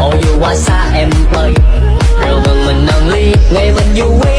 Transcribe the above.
Ôi yêu quá xa em ơi. Rồi gần mình nâng ly Ngày mình du